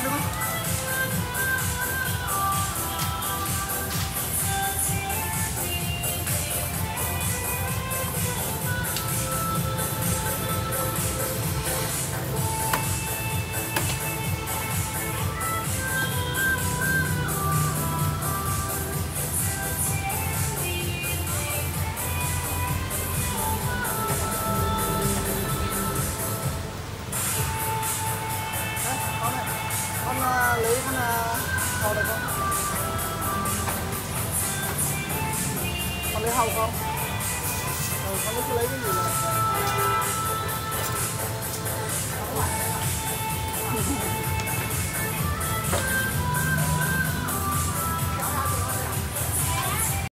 ăn được không Đấy, con uh, lấy con uh, hàu được không? Con lấy hàu không? Ừ, con lấy cái gì? này